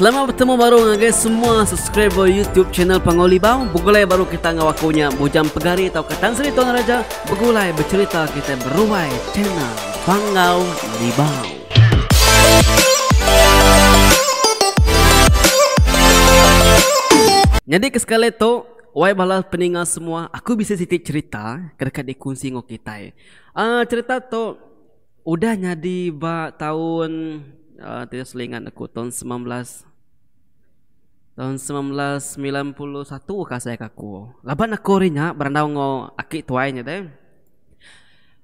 Selamat bertemu baru dengan guys semua subscriber YouTube channel Pangoli Bau. Begulai baru kita ngawakunya bujang pegari atau ketan seri tuan raja. Begulai bercerita kita beruai channel Pangau Libau. Jadi ke sekali tu, wai bala peningat semua, aku bisa sitik cerita kedekat di kunci ngok kita. Ah uh, cerita tu udah nyadi ba tahun uh, tidak selingan aku tahun 19 tahun 1991 kah saya kaku. Laban aku rinya berandau ngo aki tuainya deh.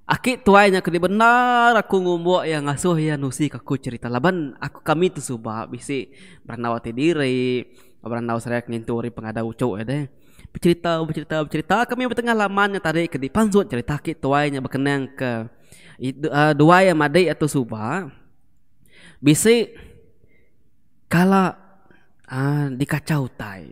Aki tuainya kedi benar aku ngumbuk yang ngasuh ya nusi kaku cerita. Laban aku kami tu subah bisi berandau ati diri. Berandau saya nginturi pengada ucuk ya deh. Bercerita, bercerita, bercerita. Kami bertengah lamannya tadi kedi pansut cerita aki tuainya berkenang ke uh, dua yang madai atau subah. Bisi kalau ah dikacau tai.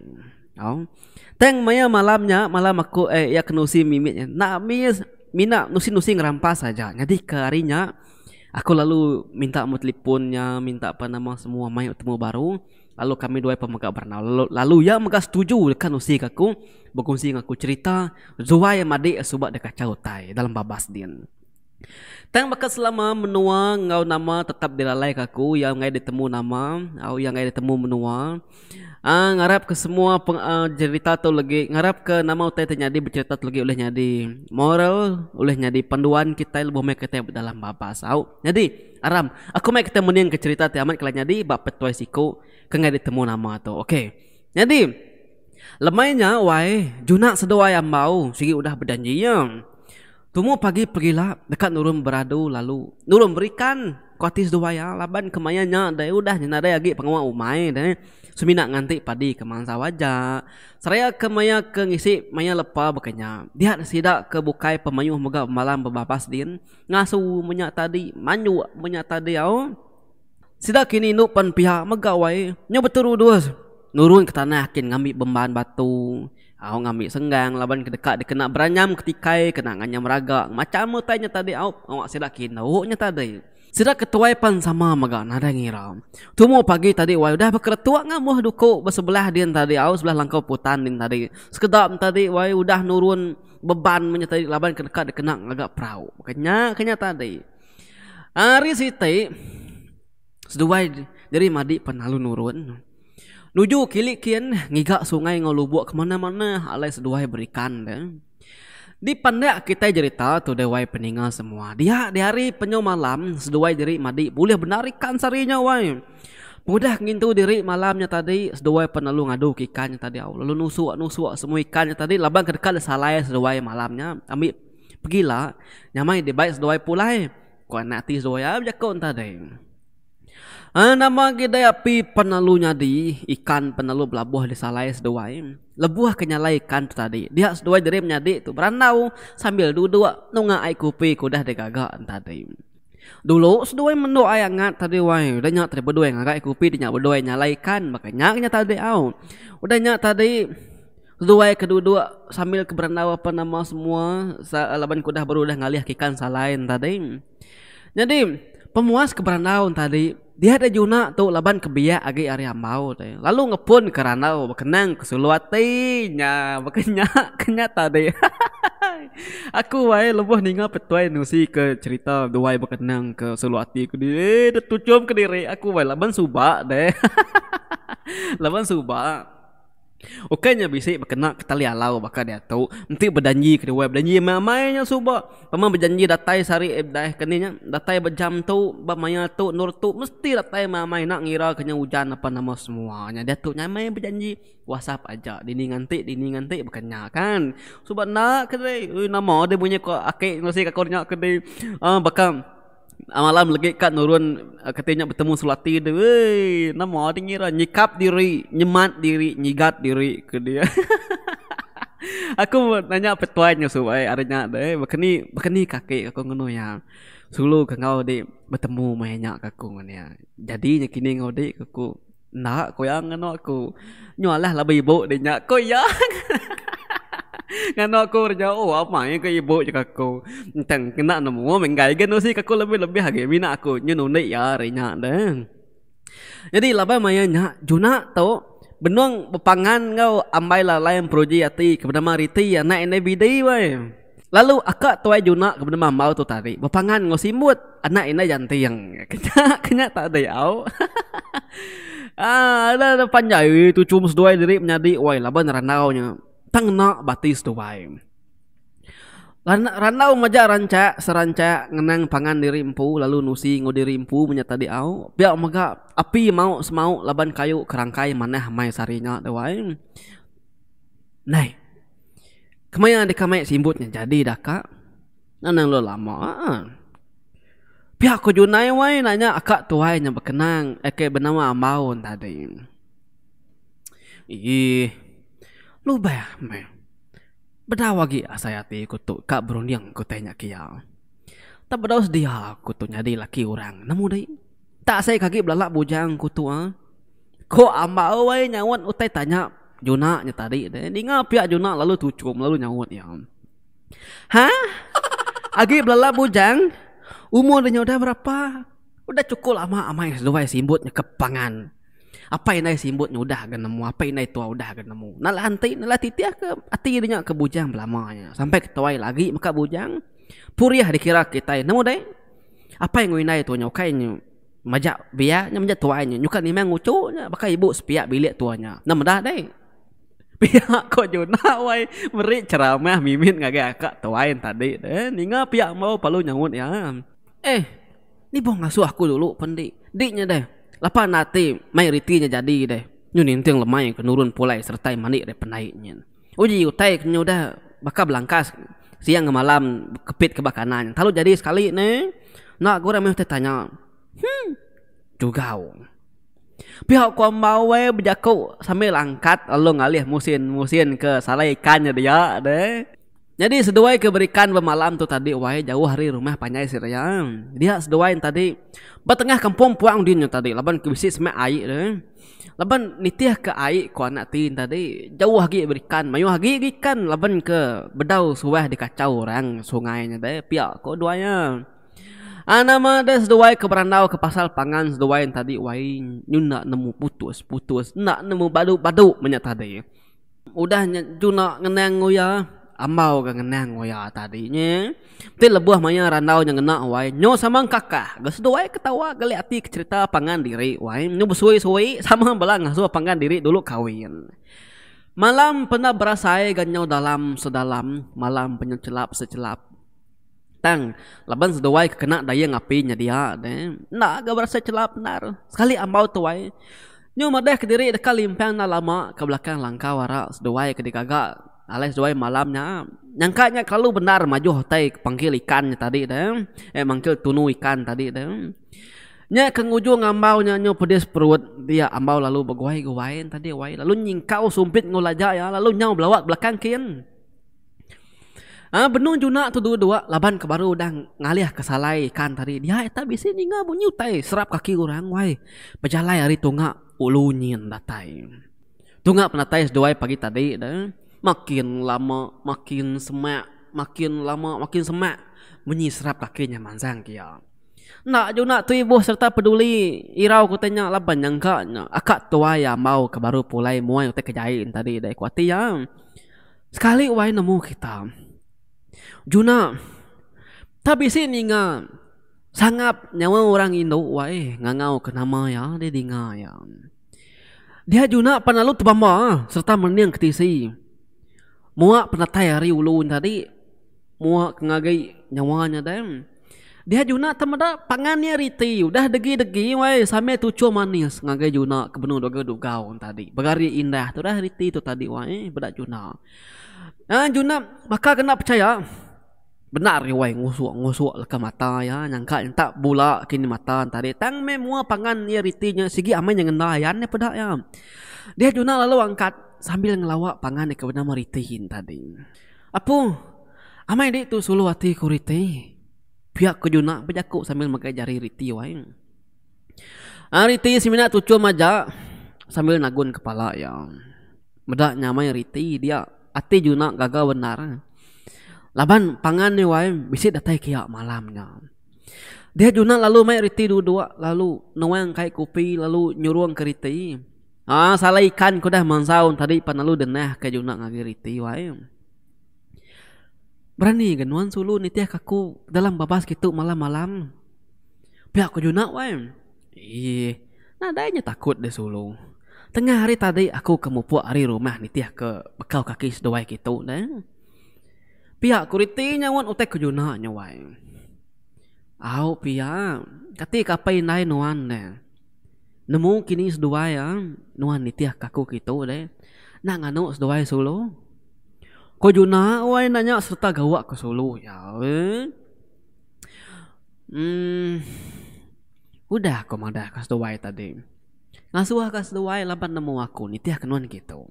Oh. Teng maya malamnya malam aku eh ya kenusi mimitnya. Nak mis mina nusi-nusi ngerampas saja. Jadi ke harinya aku lalu minta mu teleponnya, minta apa nama semua mai temu baru. Lalu kami dua pemegang bernau. Lalu, lalu ya mereka setuju dekat nusi aku berkongsi dengan aku cerita Zuwai madi subak dekat kacau tai dalam babas din. Tang bakat selama menua ngau nama tetap dilalai kaku yang ngai ditemu nama au yang ngai ditemu menua. Ah ngarap ke semua peng, uh, cerita tu lagi ngarap ke nama utai terjadi bercerita tu lagi oleh nyadi moral oleh nyadi panduan kita lebih mai kita dalam babas au. Jadi aram aku mai kita mending ke cerita ti kalau nyadi bab petuai siku ke ngai ditemu nama tu. Okey. Jadi lemainya wai juna sedua yang mau sigi udah berjanji yang Tumu pagi pergilah dekat Nurun beradu lalu. Nurun berikan kuatis dua ya laban kemayanya dah udah nyana dah lagi pengawal umai dah sumina nganti padi ke mangsa wajah. Seraya kemaya ke ngisi maya lepa bekanya dia sidak ke bukai pemayuh mega malam bebapas din. Ngasu menyak tadi manyu menyak tadi au. Sidak kini nupan pihak megawai. Nya betul dua nurun ke tanah kin ngambil beban batu Aku ngambil senggang laban ke dekat dia kena beranyam ketika kena nganyam raga. Macam mu tanya tadi au awak sila kina nya tadi. Sida ketuai pan sama maga nada ngira. Tumu pagi tadi wai dah berketua ngamuh duku bersebelah dia tadi au sebelah langkau putan din tadi. Sekedap tadi wai udah nurun beban punya tadi laban ke dekat dia kena agak perahu. Makanya kenya tadi. Hari siti seduai dari madi penalu nurun. Nuju kilik kian ngigak sungai ngelubuk kemana-mana alai seduai berikan deh. Di pandai kita cerita tu dewai peninggal semua. Dia di hari penyo malam seduai diri madi boleh benarikan sarinya wai. Mudah ngintu diri malamnya tadi seduai penalu ngadu ikannya tadi au. Lalu nusuk nusuk semua ikannya tadi labang kedekat salai seduai malamnya ambil pergilah nyamai di baik seduai pulai. Kau nak ti seduai aja kau tadi. Ah, nama kita api penalunya di ikan penalu belabuh di salai seduai. Lebuah kenyalai ikan tadi. Dia seduai dari menyadi tu berandau sambil duduk nunga ai kupi kudah degagak tadi. Dulu seduai mendo ayangat tadi wai. Udah nyak tadi berdua yang agak kupi dia berdua nyalai ikan makanya nya tadi au. Udah nyak tadi Seduai kedua sambil keberandau apa nama semua laban kudah baru dah ngalih ikan salain tadi. Jadi pemuas keberandau tadi dia ada juna tu laban kebiak agi area mau tu. Lalu ngepun kerana berkenang kesuluatinya berkenya kenya tadi. Aku wae lebuh ninga petuai nusi ke cerita dua berkenang ke suluati ku di eh tucum ke diri aku wae laban subak deh. laban subak. Okeynya bisa berkena kita lihat lau baka dia tahu. Nanti berjanji ke dia berjanji mamainya suba pama berjanji datai sari eh dah keninya datai berjam tu bamaya tu nur tu mesti datai mamai nak ngira kenya hujan apa nama semuanya. Dia tu nyamai berjanji. Whatsapp aja. Dini nganti dini nganti berkenya kan? Suba nak ke dia? Nama dia punya ko akik nasi kakornya ke dia. Ah bakal Amalam lagi kat nurun eh, katanya bertemu sulati dia. Wei, nama dia ngira nyikap diri, nyemat diri, nyigat diri ke dia. aku nanya petuanya supaya adanya deh. Bekeni, bekeni kaki aku ngono ya. Sulu ke ngau di bertemu banyak aku ngono ya. Jadi kini ngau di aku nak koyang ngono aku. Nyalah lebih ibu dia nyak koyang. Ngano aku kerja oh apa yang ke ibu juga aku teng kena nemu menggai kan sih aku lebih lebih lagi mina aku nyu nunik ya rinya deh Jadi laba mayanya Juna tu Benuang bepangan kau ambai lah lain proji ati kepada mariti anak ini bidi wai. Lalu akak tuai juna kepada mamau tu tadi. Bepangan ngau simut anak ini janti yang kena tak ada yau. ah ada ada panjai tu cuma sedua diri menjadi wai laban ranau nya. Tang batis tu wai. Ranau maja ranca seranca ngenang pangan diri empu lalu nusi ngo diri empu menyata di au. Biak maga api mau semau laban kayu kerangkai mana mai sarinya dewai. Nai. Kemaya di kamai simbutnya jadi dah kak. Nanang lo lama. Biak ko junai wai nanya akak tuai nya berkenang eke bernama Amaun tadi. Ih. Lu bayar, meh. Beda lagi saya ti kutu kak berunding ku tanya kia. Tak beda dia kutu nyadi laki orang. Namu dai. Tak saya kaki belalak bujang kutu ah. Ko amba awai nyawat utai tanya Juna nya tadi deh. Ni ngapia Juna lalu tucum lalu nyawat ya. Ha? Agi belalak bujang. Umur dia udah berapa? Udah cukup lama amai dua simbutnya kepangan apa yang naik simbut udah akan nemu. Apa yang naik tua udah akan nemu. Nala antai nala titiah ke? Ati dia ke bujang belamanya. Sampai ketuai lagi maka bujang. Puriah dikira kita nemu deh apa yang ngai tuanya kayaknya majak biarnya menjadi tuanya nyuka ni. Memang ngucunya bakal ibu sepiak bilik tuanya nama dah deh pihak kau juna wai. Meri ceramah mimin ngagak akak tuain tadi. Deh ninga pihak mau palu nyangut ya. Eh ni bong ngasuh aku dulu pendik diknya deh Lapa nanti mayoritinya jadi deh. Nyu ninting lemah yang kenurun pulai serta manik deh penaiknya. Uji utai kenyu dah bakal belangkas siang ke malam kepit ke bakanan. Lalu jadi sekali nih. Nak gue ramai tanya. Hmm. Juga. Pihak kau mau berjaku sambil angkat lalu ngalih musin musin ke salai ikannya dia deh. Jadi seduai keberikan bermalam tu tadi wahai jauh hari rumah panjai siraya. Dia seduai tadi bertengah kampung puang dinyo tadi laban ke bisi semak air deh. Laban nitiah ke air ku anak tin tadi jauh lagi berikan mayu lagi ikan laban ke bedau suwah di kacau orang sungainya deh pihak ko duanya. Ana mah ada seduai ke berandau ke pasal pangan seduai tadi wahai nyuna nemu putus putus nak nemu badu badu menyata tadi. Udah nyuna ngenang ya ambau ka ngenang waya tadinya ti lebuah maya randau nya ngena wai. Nyo sama kakak gas doai ketawa gali ati cerita pangan diri wai. Nyo besuai-suai sama belang ngasuh pangan diri dulu kawin. Malam pernah berasai ganyo dalam sedalam malam penyecelap secelap tang laban sedawai kena daya ngapinya dia deh nak gak berasa celap nar sekali ambau tu wai nyo madeh ke diri limpang na lama ke belakang langkah wara sedawai ke Alex doai malamnya. Nyangkanya kalau benar maju hotai panggil ikan tadi deh eh manggil tunu ikan tadi deh nya ke ujung ambau nya nyo pedes perut. Dia ambau lalu berguai guain tadi guai. Lalu nyingkau sumpit ngulaja ya. Lalu nyau belawak belakang kin Ah benung juna tu dua dua laban ke baru udah ngalih ke salai ikan tadi. Dia eta bisi ninga bunyi utai. Serap kaki orang wai berjalai hari tunga ulunyin datai. Tunga penatai dua pagi tadi deh makin lama makin semak makin lama makin semak. Menyisrap kakinya manzang kia. Nak jo nak tu ibu serta peduli. Irau ku tanya laban yang kak akak tua ya mau ke baru pulai muai utek kejain tadi dai kuati ya. Sekali wai nemu kita. Juna tapi sini nga sangap nyawa orang Indo wai ngangau ke nama ya dia dengar ya. Dia Juna panalu tebama serta meniang ketisi muak penatai hari ulun tadi. Muak ngagai nyawanya dem dia juna temada pangannya riti udah degi-degi wai sampai tucu manis. Ngagai juna ke benuh doga dugau tadi. Bagari indah tu dah riti tu tadi wai bedak juna. Ah juna maka kena percaya. Benar wai ngusuk ngusuk ke mata ya. Nyangka tak bula kini mata tadi. Tang me mua pangan ya ritinya sigi amai yang ngendayan ya pedak ya. Dia juna lalu angkat sambil ngelawak pangan ke bernama Ritihin tadi. Apa? Amai dik tu sulu hati ku Riti. Pihak ke juna berjakuk sambil makai jari Riti wain. Ah Riti semina tucu maja sambil nagun kepala ya. Medak nyamai Riti dia hati juna gagal benar. Laban pangan ni wain bisi datai kia malamnya. Dia juna lalu mai riti dua-dua lalu nuang kai kopi lalu nyuruang ke riti. Ah salah ikan ko dah mansaun tadi pan lalu denah ke juna ngagi riti wae. Berani genuan sulu ni tiah kaku dalam babas gitu malam-malam. Pihak ko juna wae. Ih, nadanya takut deh sulu. Tengah hari tadi aku ke mupuk hari rumah ni tiah ke bekal kaki sedawai gitu dah. Pihak ku riti nyawan utek ke juna nyawai. Au pia, kati kapai nai nuan ne. Nemu kini sedua ya, nuan nitiah kaku gitu deh. Nak nganu sedua solo. Ko juna wai nanya serta gawak ke solo ya. Eh. Hmm. Udah ko mangdah kas tadi. Ngasuh kas sedua laban nemu aku nitiah kenuan gitu.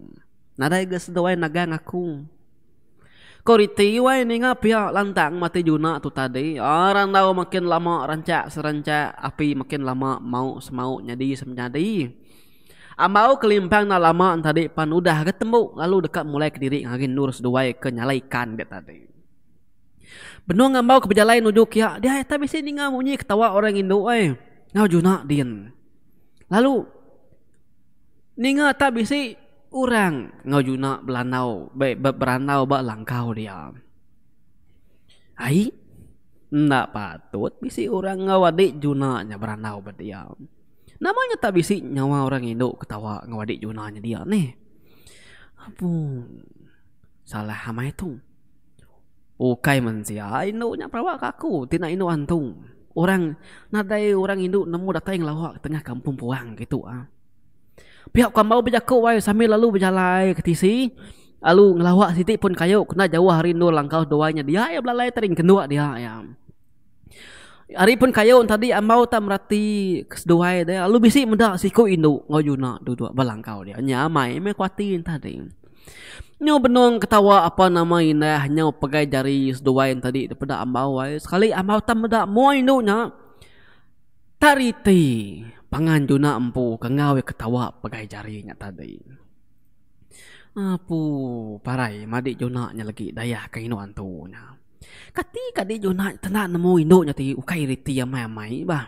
Nada gas sedua nagang aku. Kau ritiwai ni ngap ya lantang mati juna tu tadi. Orang tahu makin lama rancak serancak api makin lama mau semau nyadi semnyadi. Amau kelimpang na lama tadi pan udah ketemu lalu dekat mulai ke diri ngagin nur seduai ke nyalaikan dia tadi. Benung ngambau ke berjalan nujuk ya dia tak bisa ni ngamunyi ketawa orang Indo eh. Ngau juna din. Lalu Ninga tak bisa orang ngau juna belanau be, be beranau ba langkau dia. Ai ndak patut bisi orang ngawadi juna nya beranau ba dia. Namanya tak bisi nyawa orang Indo ketawa ngawadi juna nya dia nih. Apa salah hama itu Ukai mansia Indo nya prawa kaku tina Indo antung. Orang nadai orang Indo nemu datang lawak tengah kampung puang gitu ah Pihak kau mau berjaku wai sambil lalu berjalan ke tisi. Lalu ngelawak sitik pun kayu kena jauh hari nur langkau doanya dia ya belalai tering kedua dia ya. Hari pun kayu tadi ambau tak merati keseduai dia. Lalu bisi muda siku indu ngojuna duduk balangkau dia. Nyamai me kuatin tadi. Nyo benong ketawa apa nama indah nyo pegai jari seduai tadi daripada ambau wai. Sekali ambau tak muda mau indunya. Tariti pangan juna empu kengawe ketawa pegai jarinya tadi. Apu parai madi juna nya lagi daya ke ino antunya. Kati kadi juna tena nemu indo nya ti ukai riti ya mai mai bah.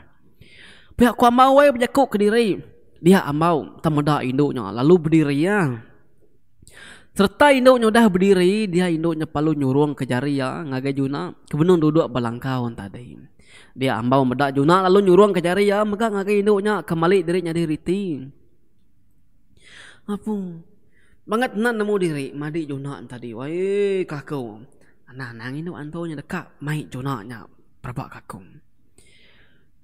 Pihak ku mau wae berjaku ke diri. Dia amau temeda indo nya lalu berdiri ya. Serta indo nya udah berdiri, dia indo nya palu nyuruang ke jari ya ngagai juna kebenung duduk balangkauan tadi. Dia ambau medak juna lalu nyuruang ke jari ya megang ngake induknya kembali diri nyadi riti. Apa? Banget nan nemu diri madi juna tadi. Wai kakau. Nah nang induk antonya dekat mai juna nya perba kakau.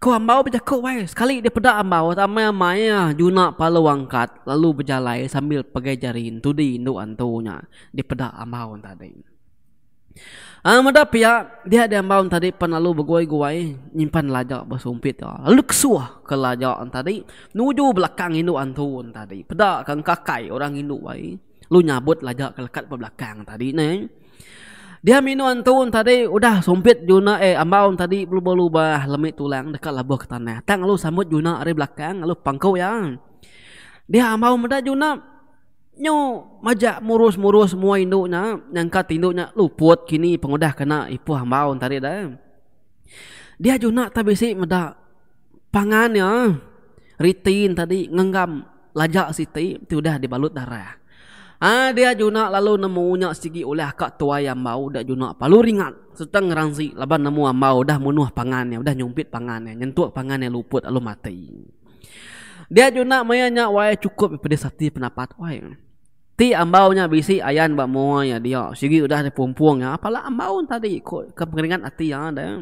Kau ambau berjakuk wai sekali dia pedak ambau sama mai ya juna palu angkat lalu berjalan sambil pakai jari tudi induk antonya dia pedak ambau tadi. Ah mada pia dia ada ambau tadi penalu berguai-guai nyimpan lajak bersumpit ya. Lalu kesuah ke lajak tadi nuju belakang induk antun tadi. Pedak kang kakai orang induk wai. Lu nyabut lajak ke lekat belakang tadi ne. Dia minum antun tadi udah sumpit juna eh ambau tadi belum bah lemit tulang dekat labuh ke tanah. Tang lu sambut juna dari belakang lalu pangkau ya. Dia ambau mada juna nyo majak murus-murus semua induknya nyangka induknya luput kini pengudah kena ipu hambau tadi dah. Dia juga tak bisi meda pangan ya. Ritin tadi ngenggam lajak siti itu udah dibalut darah Ah dia juga lalu nemunya sigi oleh akak tua yang mau dah juga palu ringan seteng rangsi laban nemu mau dah menuh pangannya udah nyumpit pangannya nyentuh pangannya luput lalu mati. Dia juga mayanya wae cukup pada sati pendapat wae. Ti ambaunya bisi ayan ba ya dia. Sigi udah pumpuang ya. Apalah ambau tadi kok kepengeringan ati ya ada.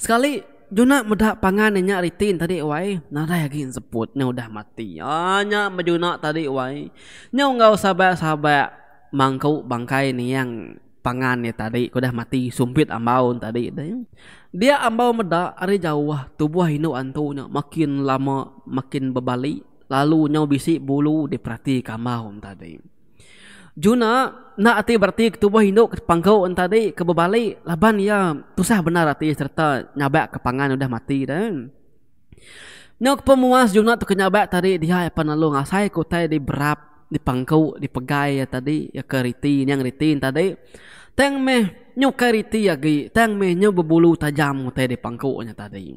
Sekali Juna mudah pangan nya ritin tadi wae. Nada lagi sebut nya udah mati. Anya majuna tadi wae. Nya enggak usah sabar mangkau bangkai ni yang pangan ya tadi udah mati sumpit ambau tadi. Dia ambau meda ari jauh tubuh hinu antunya makin lama makin berbalik lalu nyau bisi bulu diperhati kamau tadi. Juna nak ati berarti tubuh hinduk pangkau tadi ke laban ya tusah benar ati serta nyabak ke pangan udah mati dan Nyok pemuas Juna tu kenyabak tadi dia apa nalu ngasai ku tadi di berap di pangkau di pegai ya tadi ya ke ritin yang ritin tadi Tang meh nyu kariti agi, tang meh nyu berbulu tajam teh di pangkunya tadi.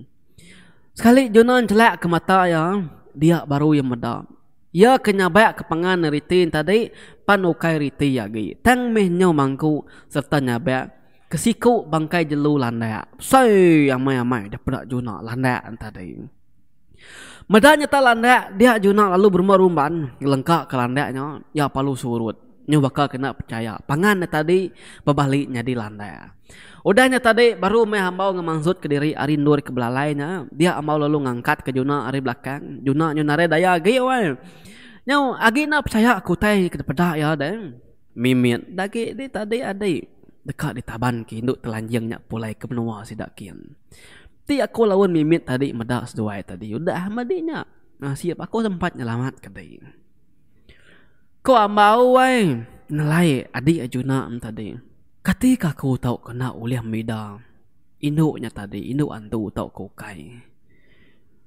Sekali Junan celak ke mata ya, dia baru yang medap. Ya kena baik kepangan ritin tadi panukai riti agi. Tang meh nyu mangku serta nyabak kesiku bangkai jelu landa. Sai amai-amai dapat Juna landa tadi. Medanya tak landa, dia juna lalu bermerumban, lengkap ke landanya, ya palu surut. Nyu bakal kena percaya. Pangan tadi berbaliknya di landa. Udahnya tadi baru meh hambau ngemangsud ke diri arindur ke belah lainnya. Dia amau lalu ngangkat ke Juna ari belakang. Juna nyu nare daya agi wai. Nyu agi nak percaya aku tai ke pedak ya deh. Mimit dagi di tadi adi dekat di taban ki induk telanjangnya pulai ke benua sidak kian. Ti aku lawan mimit tadi medak seduai tadi. Udah madinya. Nah, siap aku sempat nyelamat tadi. Ko ambau wai. Nelai adik ajuna tadi. Ketika aku tahu kena uliah mida. Induknya tadi. Induk antu tahu kau kai.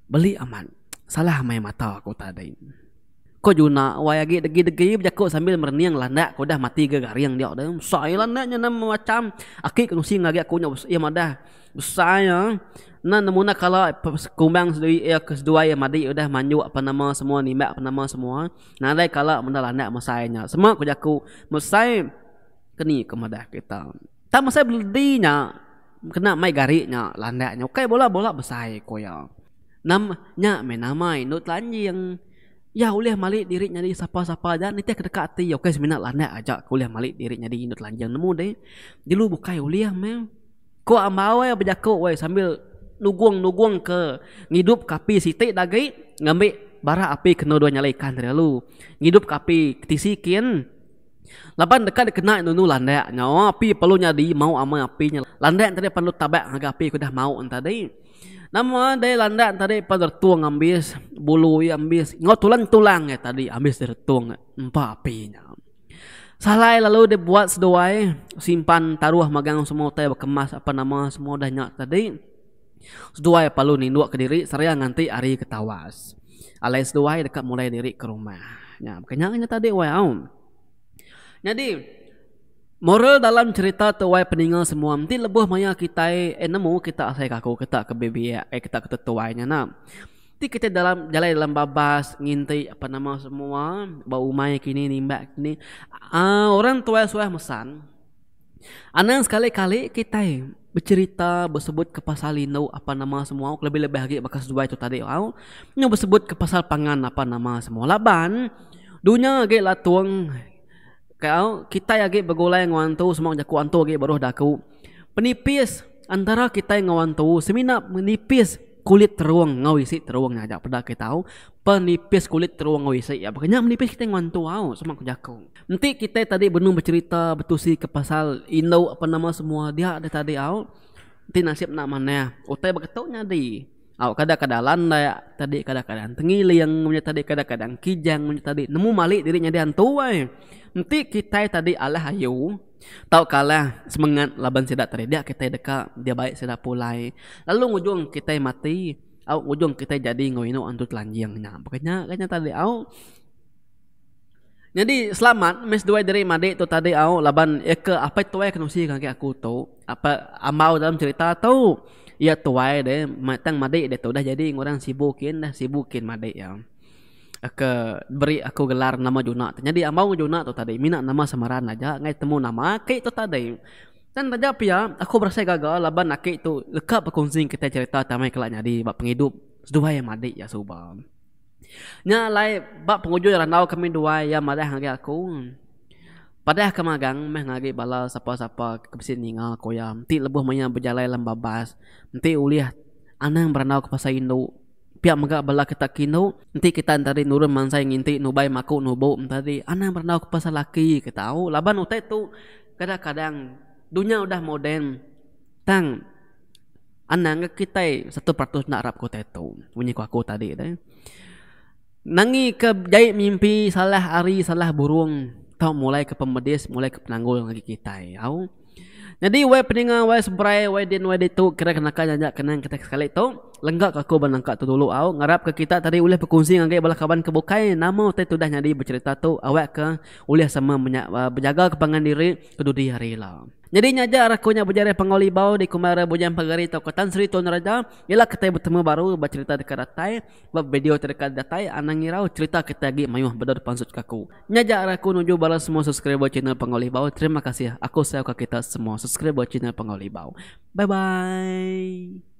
Beli aman. Salah main mata aku tadi. Ko juna wai agi degi degi berjakuk sambil mereniang landak ko dah mati ke gariang dia dah. Sai landaknya nama macam akik nusi ngagi aku nya ia madah. Besar ya. Nah namuna kalau kumbang sedui ya kesedua ya madi udah manyu apa nama semua ni apa nama semua. Nah dai kalau menda landak masainya. Semua ko jaku masai keni kemadah kita. Tak masai belinya kena mai gariknya landaknya. Okey bola bola besar ko ya. Nam nya me namai nut lanji yang Ya ulih malik diri nyadi siapa-siapa aja nanti kedekat ti oke seminat landak aja kuliah malik diri nyadi indut lanjang nemu deh. Dulu bukai ulih mem. Ko amau ya berjakuk wei sambil nuguang-nuguang ke ngidup kapi siti dagi ngambil bara api kena dua nyalaikan dari lalu. Ngidup kapi ketisikin. Lapan dekat kena nunu landak nyawa api perlu nyadi mau ama apinya. Landak tadi perlu tabak harga api kudah mau tadi. Nama dari landak tadi pada tuang ambis bulu ya ambis ngau tulang ya tadi ambis dari tuang empat apinya. Salah lalu dia buat sedoai simpan taruh magang semua teh kemas apa nama semua dah nyak tadi. Sedoai palu ni dua ke diri saya nganti hari ketawas. Alai sedoai dekat mulai diri ke rumah. Ya, kenyangnya tadi wow. Jadi Moral dalam cerita tu wai peninggal semua mesti lebih maya kita eh nemu kita asai kaku kita ke baby eh kita ke tetuainya nah. Ti kita dalam jalan dalam babas ngintai apa nama semua bau mai kini nimba kini uh, orang tua suah mesan. Anak sekali-kali kita bercerita bersebut ke pasal lino apa nama semua lebih-lebih lagi bekas dua itu tadi au nyo bersebut ke pasal pangan apa nama semua laban dunia ge lah tuang kau kita lagi bergulai dengan tu semua jaku antu lagi baru daku. Penipis antara kita yang ngawan tu semina menipis kulit teruang ngawisi teruang aja pada kita tahu penipis kulit teruang ngawisi ya makanya menipis kita ngawan tu au semua aku jaku. Nanti kita tadi benung bercerita betul sih ke pasal Indo apa nama semua dia ada tadi au. Nanti nasib nak mana? Utai berketuk nyadi. Au kadang-kadang landai tadi kadang-kadang tengili yang punya tadi kadang-kadang kijang punya tadi nemu malik dirinya dia antu wai. Nanti kita tadi Allah ayu tahu kalah semangat laban sedak tadi dia kita dekat dia baik sedak pulai. Lalu ujung kita mati au ujung kita jadi ngoino antu telanjangnya. Pokoknya kayaknya tadi au jadi selamat mes dua dari made tu tadi au laban eke apa itu yang kena kaki aku tu apa amau dalam cerita tu Ya tuai deh, matang made deh tuh dah jadi orang sibukin dah sibukin made ya. Ke beri aku gelar nama Juna. Jadi amau Juna tuh tadi, mina nama samaran aja, ngai temu nama kayak itu tadi. Dan tadi apa ya, aku berasa gagal laban nak itu lekat berkongsi kita cerita tamai kelak jadi bab penghidup dua yang made ya subah. Nya lai bab pengujung randau kami dua ya made hangi aku. Pada kemagang meh ngagi bala sapa-sapa kebesin ninga koya. Nanti lebuh manya berjalan dalam babas. Nanti uliah anang beranau ke pasar Indo. Pihak megak bala kita kino. Nanti kita antari nurun mansai nginti nubai maku nubu. Nanti anang beranau ke pasar laki. Kita tahu. Laban utai tu kadang-kadang dunia udah modern. Tang anang kita satu peratus nak rap kota itu. Bunyi ku aku tadi. Nangi ke jahit mimpi salah hari salah burung tau mulai ke pemedis mulai ke penanggul lagi kita ya. Jadi we peninga we spray we din we itu kira kena kan jajak kena kita sekali tu. Lenggak aku banangkat tu dulu au. Ngarap ke kita tadi oleh berkongsi dengan bala kawan kebukai. Nama tu tu dah jadi bercerita tu awak ke oleh sama uh, berjaga kepangan diri kedua hari lah Jadi nyaja aku nya berjaya pengoli bau di kumara bujan pagari atau kotan Sri Tuan Raja. Ialah kita bertemu baru bercerita dekat datai. Bab video terdekat datai. Anang ngirau cerita kita lagi mayuh bedor pansut kaku. Nyaja aku nuju balas semua subscriber channel pengoli bau. Terima kasih. Aku saya kita semua subscriber channel pengoli bau. Bye bye.